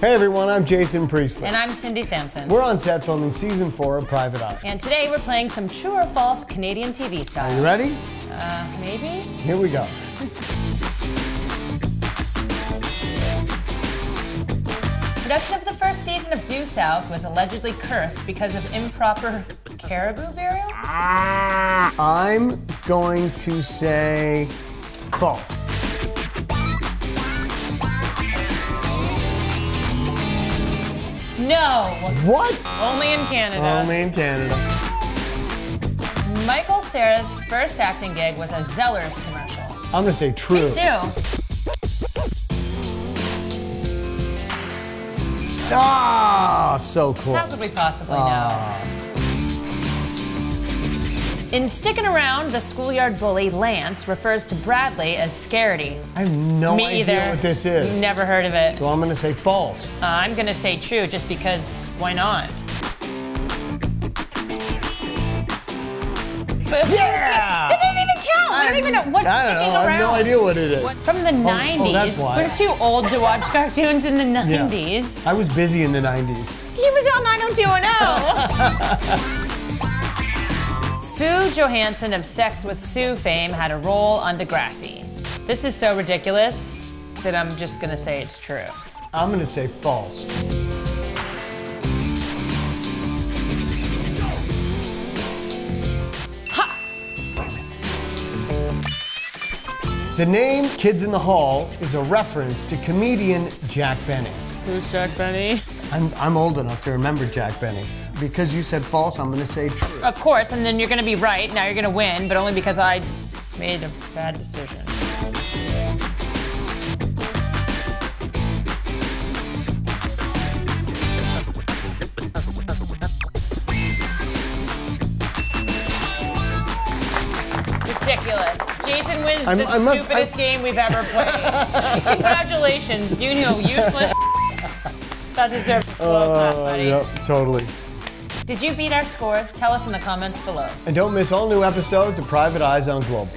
Hey everyone, I'm Jason Priestley. And I'm Cindy Sampson. We're on set filming season four of Private Eyes. And today we're playing some true or false Canadian TV style. Are you ready? Uh, maybe? Here we go. Production of the first season of Due South was allegedly cursed because of improper caribou burial? I'm going to say false. No. What? Only in Canada. Only in Canada. Michael Cera's first acting gig was a Zellers commercial. I'm gonna say true. Me too. Ah, so close. How could we possibly Ah. know? In Sticking Around, the schoolyard bully Lance refers to Bradley as Scaredy. I have no Me idea either. what this is. Never heard of it. So I'm gonna say false. Uh, I'm gonna say true just because why not? But Yeah! It doesn't even count. I don't even know what's I don't sticking know. I have no idea what it is. What? From the 90s. Oh, that's why. We're too old to watch cartoons in the 90s. Yeah. I was busy in the 90s. He was on 90210. Sue Johanson of Sex with Sue fame had a role on Degrassi. This is so ridiculous that I'm just gonna say it's true. I'm gonna say false. The name Kids in the Hall is a reference to comedian Jack Benny. Who's Jack Benny? I'm, I'm old enough to remember Jack Benny. Because you said false, I'm gonna say true. Of course, and then you're gonna be right. Now you're gonna win, but only because I made a bad decision. Ridiculous. Jason wins I'm- the I must- stupidest game we've ever played. Congratulations, you know, useless. that deserves a slow clap, oh, buddy. yep, totally. Did you beat our scores? Tell us in the comments below. And don't miss all new episodes of Private Eyes on Global.